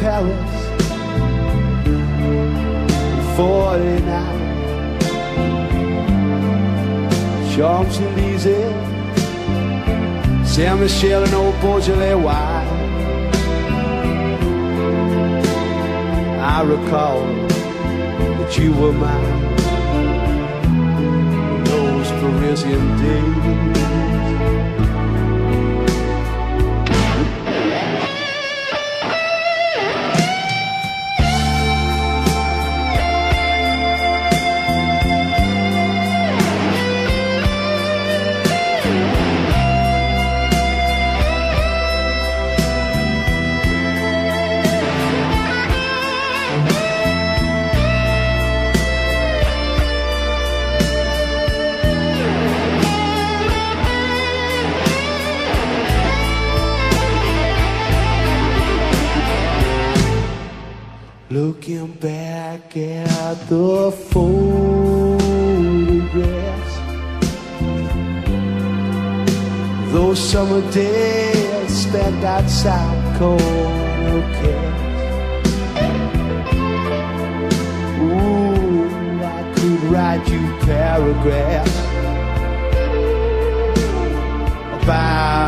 Paris. 49 Champs-Élysées Saint-Michel and old Beaujolais wine. I recall that you were mine in those Parisian days Looking back at the photographs Those summer days spent outside corner Ooh, I could write you paragraphs About